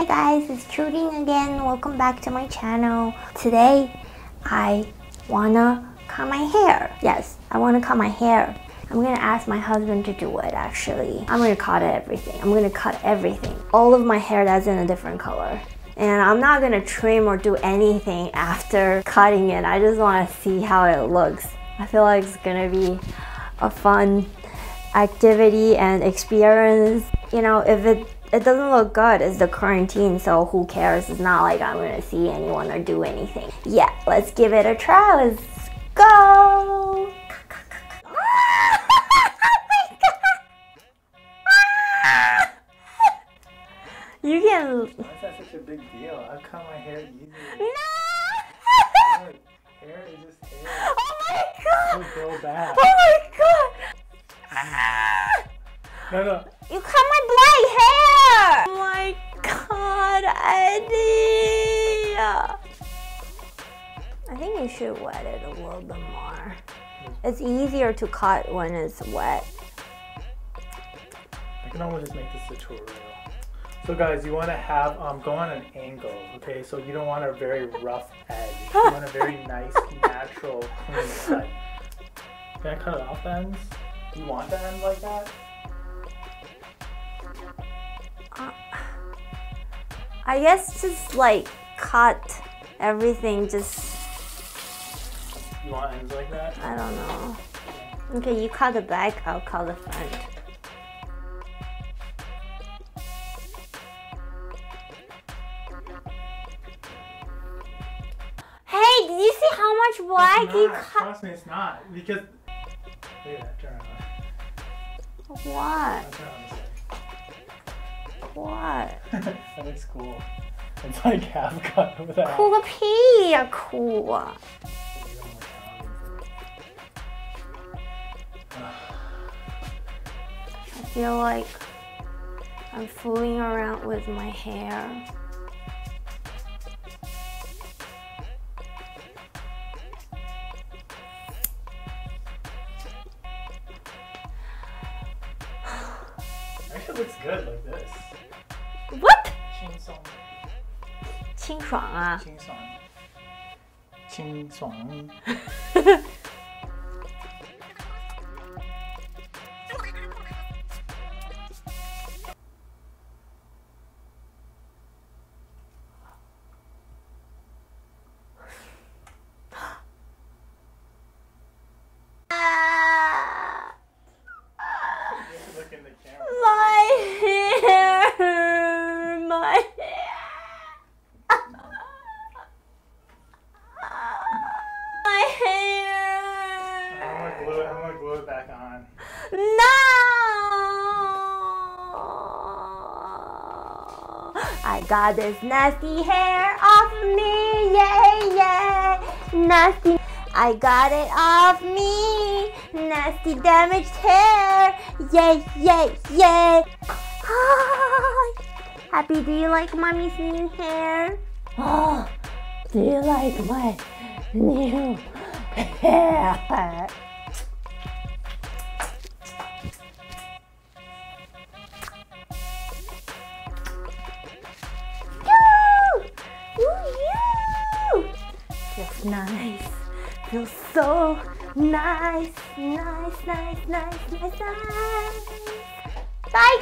Hi guys, it's Choding again. Welcome back to my channel. Today, I wanna cut my hair. Yes, I wanna cut my hair. I'm gonna ask my husband to do it actually. I'm gonna cut everything. I'm gonna cut everything. All of my hair that's in a different color. And I'm not gonna trim or do anything after cutting it. I just wanna see how it looks. I feel like it's gonna be a fun activity and experience. You know, if it it doesn't look good. It's the quarantine, so who cares? It's not like I'm gonna see anyone or do anything. Yeah, let's give it a try. Let's go. You can. Why is that such a big deal? I've cut my hair easy. No! Hair is just hair. Oh my god! Grow back. Oh No, no. You cut my black hair! Oh my god, Eddie! I think you should wet it a little bit more. It's easier to cut when it's wet. I can almost just make this tutorial. So guys, you want to have um, go on an angle, okay? So you don't want a very rough edge. You want a very nice, natural, clean cut. Can I cut it off ends? Do you want the end like that? I guess just like cut everything, just, You want ends like that? I don't know. Okay, you cut the back, I'll cut the front. Hey, did you see how much black It's you cut? Trust me, it's not. Because that. Turn around. What? What? that looks cool. It's like half cut a Cool the pee, cool. Oh I feel like I'm fooling around with my hair. Actually, looks good like this. 轻松,清爽啊！清爽,清爽。my hair, I'm gonna glue it. I'm gonna glue it back on. No! I got this nasty hair off me, yeah, yeah, nasty. I got it off me, nasty damaged hair, yeah, yeah, yeah. Happy, do you like mommy's new hair? Oh, do you like my new hair? Yoo! Woo, yoo! Feels nice. Feels so nice, nice, nice, nice, nice, nice. Bye,